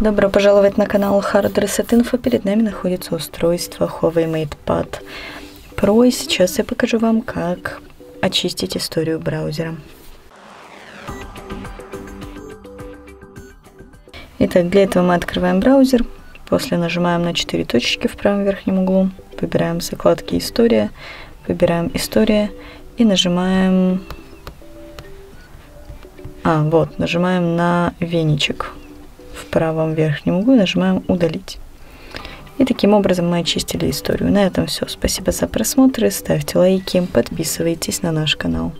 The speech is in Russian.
Добро пожаловать на канал Hard Reset Info. Перед нами находится устройство Huawei MatePad Pro. И сейчас я покажу вам, как очистить историю браузера. Итак, для этого мы открываем браузер. После нажимаем на 4 точки в правом верхнем углу. Выбираем закладки «История». Выбираем «История» и нажимаем... А, вот, нажимаем на веничек правом верхнем углу и нажимаем «Удалить». И таким образом мы очистили историю. На этом все. Спасибо за просмотр. Ставьте лайки, подписывайтесь на наш канал.